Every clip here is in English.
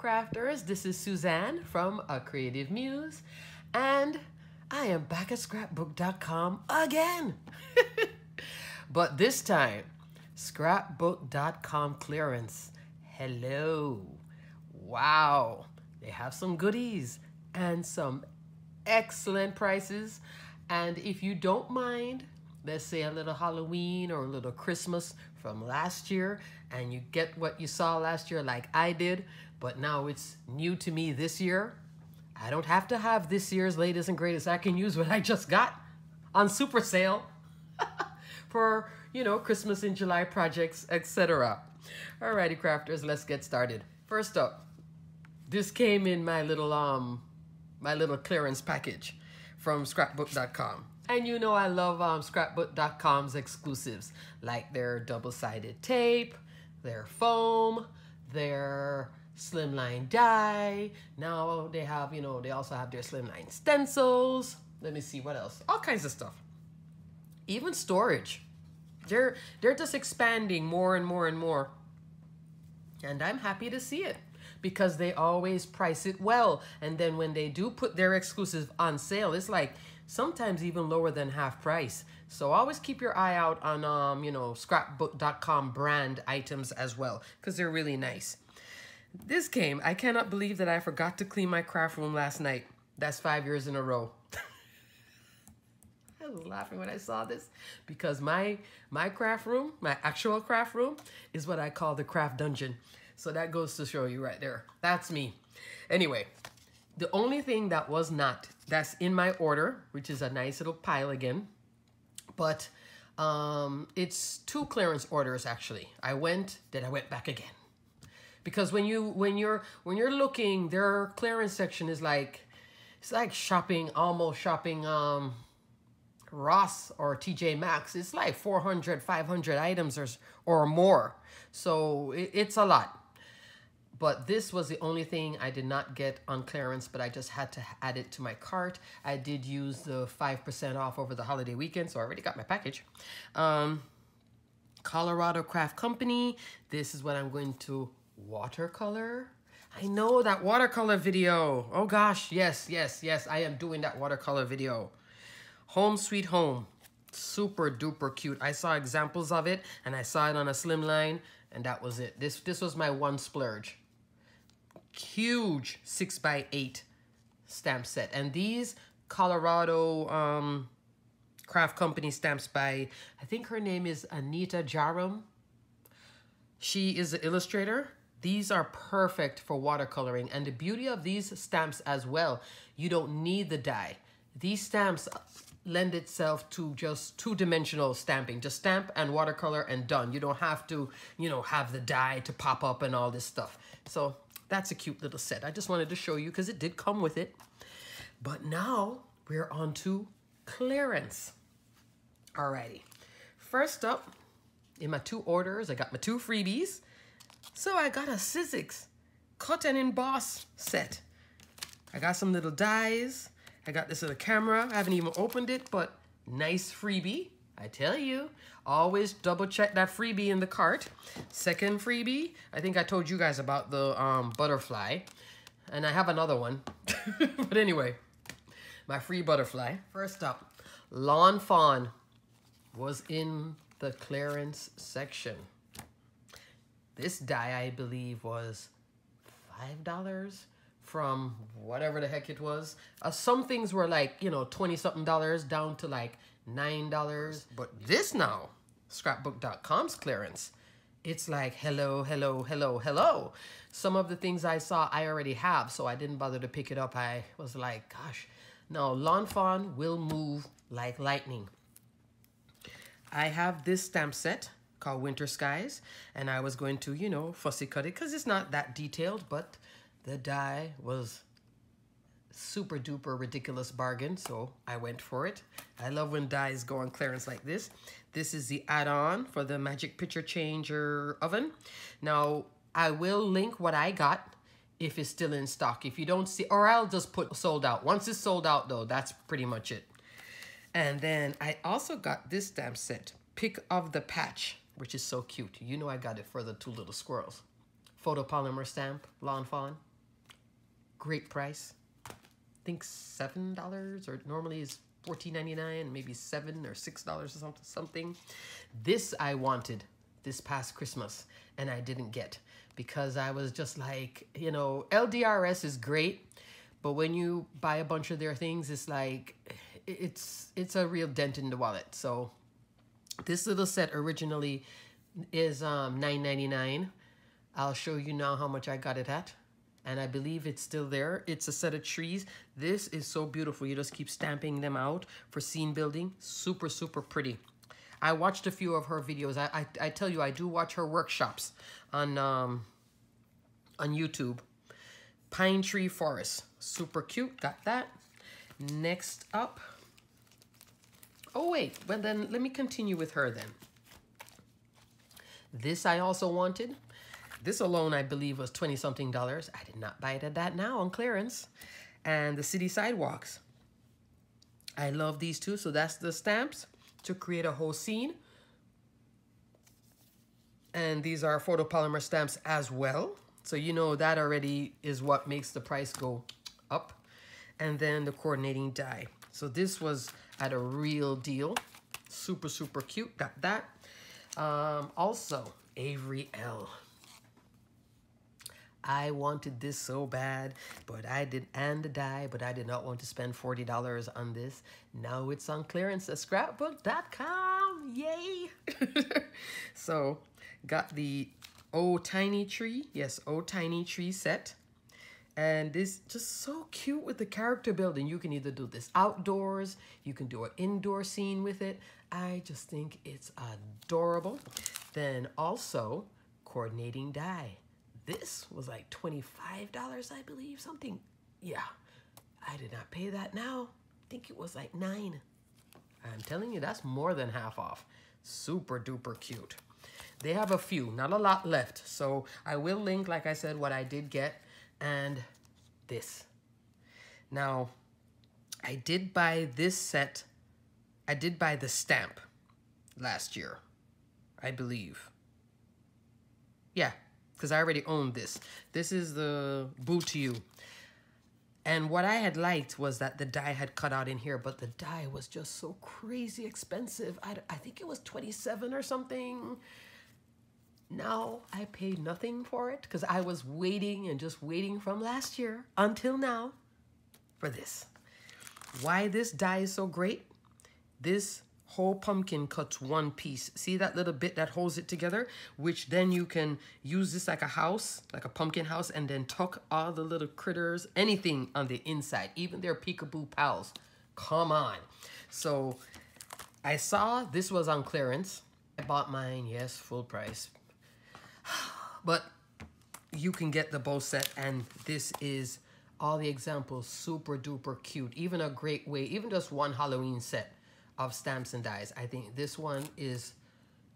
crafters. This is Suzanne from A Creative Muse, and I am back at scrapbook.com again. but this time, scrapbook.com clearance. Hello. Wow. They have some goodies and some excellent prices. And if you don't mind, let's say a little Halloween or a little Christmas from last year, and you get what you saw last year like I did, but now it's new to me this year. I don't have to have this year's latest and greatest. I can use what I just got on super sale for, you know, Christmas in July projects, etc. Alrighty, crafters, let's get started. First up, this came in my little um my little clearance package from scrapbook.com. And you know I love um, scrapbook.com's exclusives, like their double-sided tape, their foam, their slimline die. Now they have, you know, they also have their slimline stencils. Let me see what else. All kinds of stuff. Even storage. They're they're just expanding more and more and more. And I'm happy to see it because they always price it well. And then when they do put their exclusive on sale, it's like sometimes even lower than half price. So always keep your eye out on, um, you know, scrapbook.com brand items as well because they're really nice. This came, I cannot believe that I forgot to clean my craft room last night. That's five years in a row. I was laughing when I saw this because my my craft room, my actual craft room, is what I call the craft dungeon. So that goes to show you right there. That's me. Anyway, the only thing that was not, that's in my order, which is a nice little pile again, but um, it's two clearance orders actually. I went, then I went back again. Because when you when you're when you're looking, their clearance section is like it's like shopping, almost shopping um Ross or TJ Maxx. It's like 400, 500 items or, or more. So it, it's a lot but this was the only thing I did not get on clearance, but I just had to add it to my cart. I did use the 5% off over the holiday weekend, so I already got my package. Um, Colorado Craft Company. This is what I'm going to watercolor. I know that watercolor video. Oh gosh, yes, yes, yes. I am doing that watercolor video. Home Sweet Home. Super duper cute. I saw examples of it and I saw it on a slimline and that was it. This this was my one splurge huge six by eight stamp set. And these Colorado um, craft company stamps by, I think her name is Anita Jeram. She is an illustrator. These are perfect for watercoloring. And the beauty of these stamps as well, you don't need the die. These stamps lend itself to just two-dimensional stamping. Just stamp and watercolor and done. You don't have to, you know, have the die to pop up and all this stuff. So that's a cute little set. I just wanted to show you because it did come with it. But now we're on to clearance. Alrighty. First up, in my two orders, I got my two freebies. So I got a Sizzix cut and emboss set. I got some little dies. I got this little camera. I haven't even opened it, but nice freebie. I tell you, always double check that freebie in the cart. Second freebie, I think I told you guys about the um, butterfly. And I have another one. but anyway, my free butterfly. First up, Lawn Fawn was in the clearance section. This die, I believe, was $5 from whatever the heck it was. Uh, some things were like, you know, 20 something dollars down to like $9. But this now, scrapbook.com's clearance, it's like, hello, hello, hello, hello. Some of the things I saw, I already have, so I didn't bother to pick it up. I was like, gosh, no, Lawn Fawn will move like lightning. I have this stamp set called Winter Skies, and I was going to, you know, fussy cut it because it's not that detailed, but the die was super duper ridiculous bargain, so I went for it. I love when dies go on clearance like this. This is the add-on for the Magic Picture Changer oven. Now, I will link what I got if it's still in stock. If you don't see, or I'll just put sold out. Once it's sold out though, that's pretty much it. And then I also got this stamp set, Pick of the Patch, which is so cute. You know I got it for the two little squirrels. Photopolymer stamp, Lawn Fawn. Great price. I think seven dollars or normally is fourteen ninety nine, maybe seven or six dollars or something something. This I wanted this past Christmas and I didn't get because I was just like, you know, LDRS is great, but when you buy a bunch of their things, it's like it's it's a real dent in the wallet. So this little set originally is um nine ninety nine. I'll show you now how much I got it at. And I believe it's still there. It's a set of trees. This is so beautiful. You just keep stamping them out for scene building. Super, super pretty. I watched a few of her videos. I, I, I tell you, I do watch her workshops on, um, on YouTube. Pine Tree Forest. Super cute. Got that. Next up. Oh, wait. Well, then let me continue with her then. This I also wanted. This alone, I believe, was 20 something dollars. I did not buy it at that now on clearance. And the city sidewalks. I love these two. So that's the stamps to create a whole scene. And these are photopolymer stamps as well. So you know that already is what makes the price go up. And then the coordinating die. So this was at a real deal. Super, super cute. Got that. Um, also, Avery Elle I wanted this so bad, but I did, and die, but I did not want to spend $40 on this. Now it's on clearance at scrapbook.com. Yay! so, got the Oh Tiny Tree. Yes, Oh Tiny Tree set. And this just so cute with the character building. You can either do this outdoors, you can do an indoor scene with it. I just think it's adorable. Then also, coordinating die this was like $25, I believe, something. Yeah, I did not pay that now. I think it was like nine. I'm telling you, that's more than half off. Super duper cute. They have a few, not a lot left. So I will link, like I said, what I did get and this. Now, I did buy this set. I did buy the stamp last year, I believe. Yeah, because I already owned this. This is the Boo to You. And what I had liked was that the die had cut out in here, but the die was just so crazy expensive. I, I think it was 27 or something. Now I paid nothing for it because I was waiting and just waiting from last year until now for this. Why this die is so great? This whole pumpkin cuts one piece. See that little bit that holds it together? Which then you can use this like a house, like a pumpkin house, and then tuck all the little critters, anything on the inside, even their peekaboo pals. Come on. So I saw this was on clearance. I bought mine, yes, full price. But you can get the bow set and this is all the examples super duper cute. Even a great way, even just one Halloween set of stamps and dies. I think this one is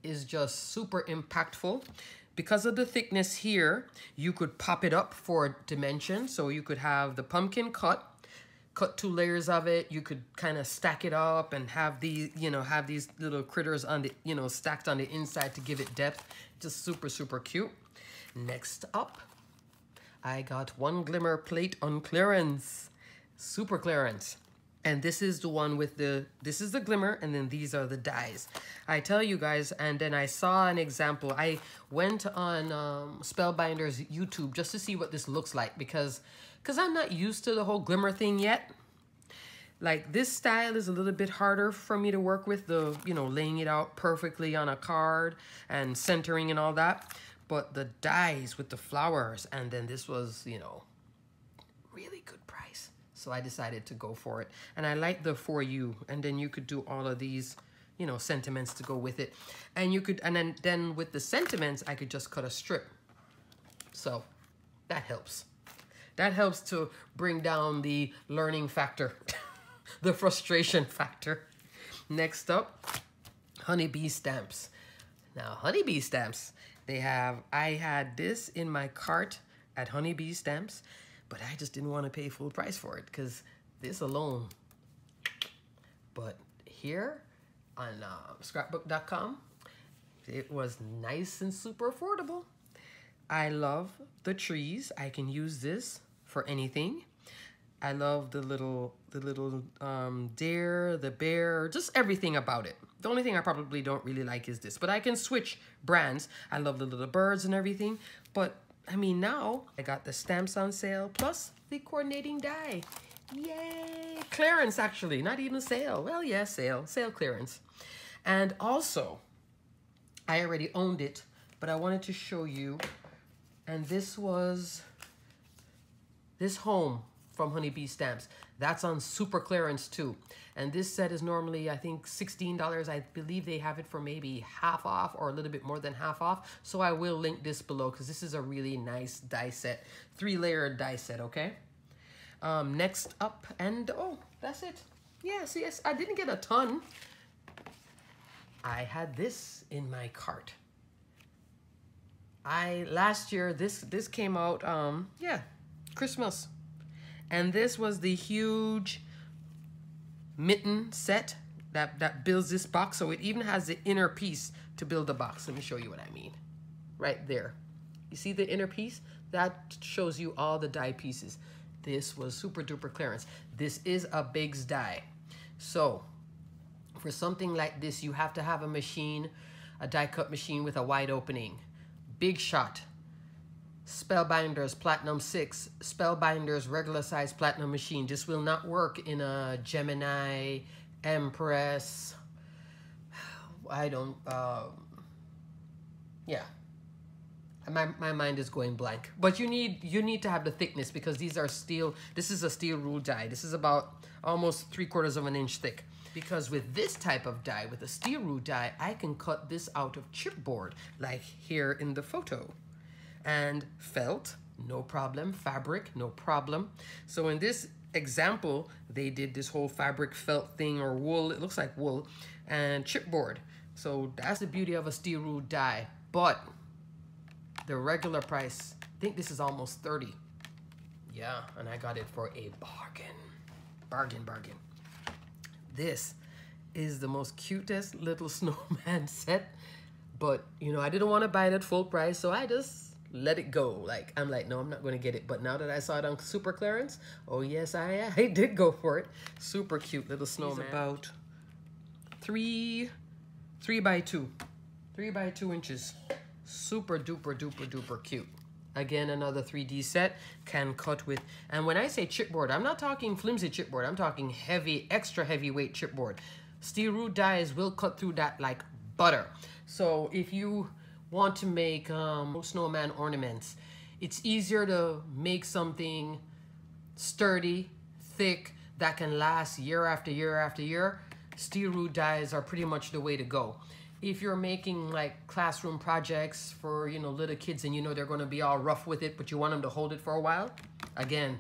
is just super impactful. Because of the thickness here, you could pop it up for dimension. So you could have the pumpkin cut, cut two layers of it. You could kind of stack it up and have these, you know, have these little critters on the, you know, stacked on the inside to give it depth. Just super, super cute. Next up, I got one glimmer plate on clearance. Super clearance. And this is the one with the, this is the glimmer, and then these are the dies. I tell you guys, and then I saw an example. I went on um, Spellbinder's YouTube just to see what this looks like because because I'm not used to the whole glimmer thing yet. Like this style is a little bit harder for me to work with, the, you know, laying it out perfectly on a card and centering and all that. But the dies with the flowers, and then this was, you know, really good so I decided to go for it. And I like the for you. And then you could do all of these, you know, sentiments to go with it. And you could, and then, then with the sentiments, I could just cut a strip. So that helps. That helps to bring down the learning factor, the frustration factor. Next up, honeybee stamps. Now, honeybee stamps, they have, I had this in my cart at Honey Bee Stamps but I just didn't want to pay full price for it because this alone. But here on uh, scrapbook.com, it was nice and super affordable. I love the trees. I can use this for anything. I love the little the little um, deer, the bear, just everything about it. The only thing I probably don't really like is this, but I can switch brands. I love the little birds and everything, but I mean now I got the stamps on sale plus the coordinating die. Yay! Clearance actually, not even sale. Well, yeah, sale, sale clearance. And also, I already owned it, but I wanted to show you, and this was this home from Honey Bee Stamps. That's on super clearance too. And this set is normally, I think, $16. I believe they have it for maybe half off or a little bit more than half off. So I will link this below because this is a really nice die set. three layer die set, okay? Um, next up, and oh, that's it. Yes, yes, I didn't get a ton. I had this in my cart. I, last year, this, this came out, um, yeah, Christmas and this was the huge mitten set that, that builds this box. So it even has the inner piece to build the box. Let me show you what I mean. Right there. You see the inner piece? That shows you all the die pieces. This was super duper clearance. This is a Bigz die. So for something like this, you have to have a machine, a die cut machine with a wide opening. Big shot, Spellbinders Platinum 6, Spellbinders regular size Platinum machine. This will not work in a Gemini, Empress. I don't, uh, yeah. My, my mind is going blank. But you need you need to have the thickness because these are steel. This is a steel rule die. This is about almost three quarters of an inch thick. Because with this type of die, with a steel rule die, I can cut this out of chipboard, like here in the photo and felt, no problem. Fabric, no problem. So in this example, they did this whole fabric felt thing or wool, it looks like wool, and chipboard. So that's the beauty of a steel rule die. But the regular price, I think this is almost 30. Yeah, and I got it for a bargain. Bargain, bargain. This is the most cutest little snowman set. But, you know, I didn't want to buy it at full price, so I just let it go. Like, I'm like, no, I'm not going to get it. But now that I saw it on super clearance, oh, yes, I, I did go for it. Super cute little snowman. He's about three, three by two, three by two inches. Super duper duper duper cute. Again, another 3D set can cut with, and when I say chipboard, I'm not talking flimsy chipboard. I'm talking heavy, extra heavyweight chipboard. Steel rule dies will cut through that like butter. So if you want to make um, snowman ornaments, it's easier to make something sturdy, thick, that can last year after year after year. Steel rule dies are pretty much the way to go. If you're making like classroom projects for, you know, little kids and you know they're going to be all rough with it, but you want them to hold it for a while, again,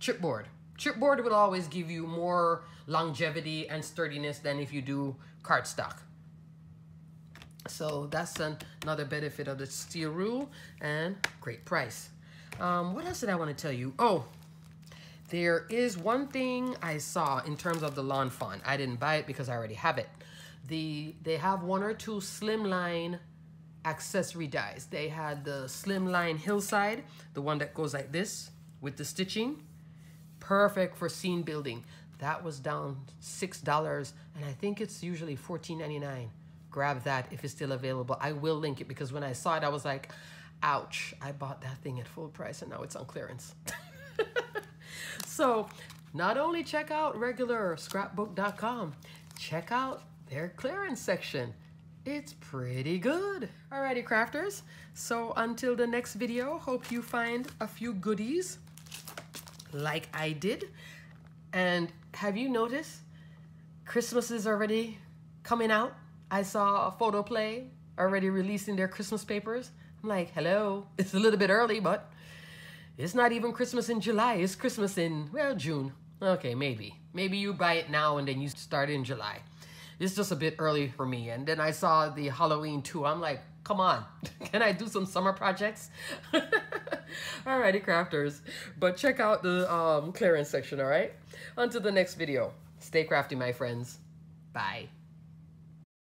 chipboard. Chipboard will always give you more longevity and sturdiness than if you do cardstock. So that's an, another benefit of the steel rule and great price. Um, what else did I want to tell you? Oh, there is one thing I saw in terms of the lawn fawn. I didn't buy it because I already have it. The They have one or two slimline accessory dies. They had the slimline hillside, the one that goes like this with the stitching. Perfect for scene building. That was down $6 and I think it's usually $14.99 grab that if it's still available. I will link it because when I saw it, I was like, ouch, I bought that thing at full price and now it's on clearance. so not only check out regular scrapbook.com, check out their clearance section. It's pretty good. Alrighty, crafters. So until the next video, hope you find a few goodies like I did. And have you noticed Christmas is already coming out? I saw a Photoplay already releasing their Christmas papers. I'm like, hello, it's a little bit early, but it's not even Christmas in July. It's Christmas in, well, June. Okay, maybe. Maybe you buy it now and then you start in July. It's just a bit early for me. And then I saw the Halloween too. I'm like, come on, can I do some summer projects? Alrighty, crafters. But check out the um, clearance section, all right? On to the next video. Stay crafty, my friends. Bye.